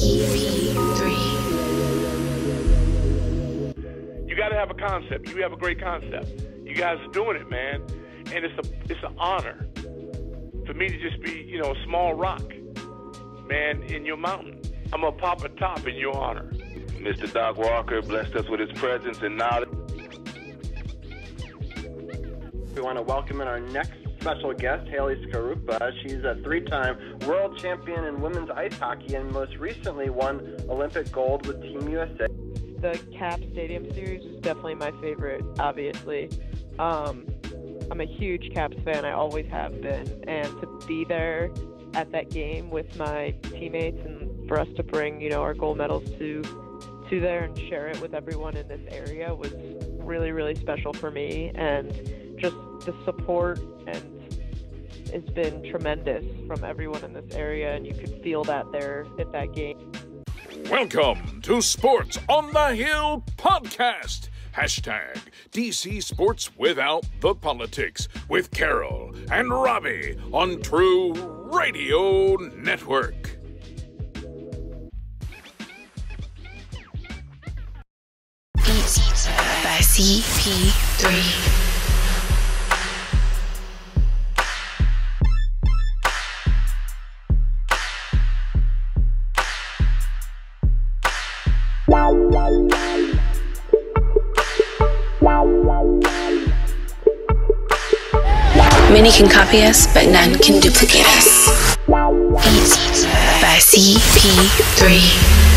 You got to have a concept. You have a great concept. You guys are doing it, man, and it's a it's an honor for me to just be you know a small rock, man, in your mountain. I'm gonna pop a top in your honor. Mr. Doc Walker blessed us with his presence and knowledge. We want to welcome in our next special guest, Haley Skarupa. She's a three-time world champion in women's ice hockey and most recently won Olympic gold with Team USA. The Cap Stadium Series is definitely my favorite, obviously. Um, I'm a huge Caps fan, I always have been, and to be there at that game with my teammates and for us to bring, you know, our gold medals to to there and share it with everyone in this area was really, really special for me and just the support and has been tremendous from everyone in this area and you could feel that there at that game. Welcome to Sports on the Hill podcast. Hashtag DC Sports Without the Politics with Carroll and Robbie on Tru Radio Network. Beats by CP3. Many can copy us, but none can duplicate us. Beats by CP3.